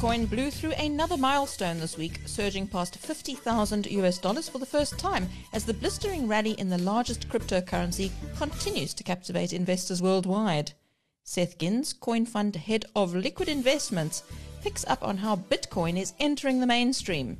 Bitcoin blew through another milestone this week, surging past 50,000 US dollars for the first time as the blistering rally in the largest cryptocurrency continues to captivate investors worldwide. Seth Ginns, Coin Fund head of liquid investments, picks up on how Bitcoin is entering the mainstream.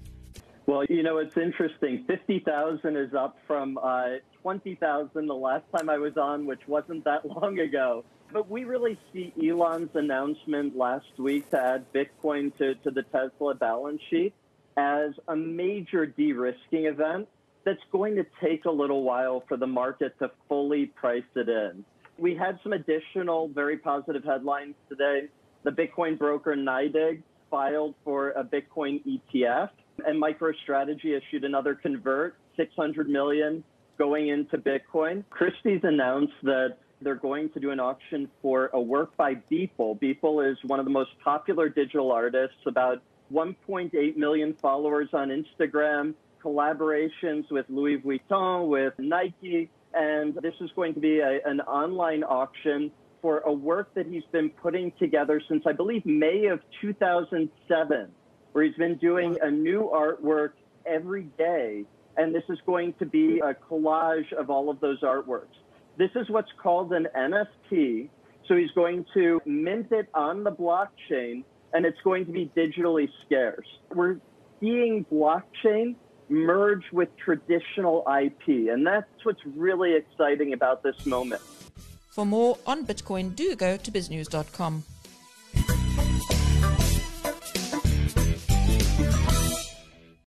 Well, you know, it's interesting. 50,000 is up from uh, 20,000 the last time I was on, which wasn't that long ago. But we really see Elon's announcement last week to add Bitcoin to, to the Tesla balance sheet as a major de risking event that's going to take a little while for the market to fully price it in. We had some additional very positive headlines today. The Bitcoin broker NYDIG filed for a Bitcoin ETF, and MicroStrategy issued another convert, 600 million going into Bitcoin. Christie's announced that they're going to do an auction for a work by Beeple. Beeple is one of the most popular digital artists, about 1.8 million followers on Instagram, collaborations with Louis Vuitton, with Nike, and this is going to be a, an online auction for a work that he's been putting together since, I believe, May of 2007, where he's been doing a new artwork every day. And this is going to be a collage of all of those artworks. This is what's called an NFT. So he's going to mint it on the blockchain and it's going to be digitally scarce. We're seeing blockchain merge with traditional IP, and that's what's really exciting about this moment. For more on Bitcoin, do go to biznews.com.